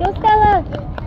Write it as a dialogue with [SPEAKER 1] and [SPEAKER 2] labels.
[SPEAKER 1] Deus telando.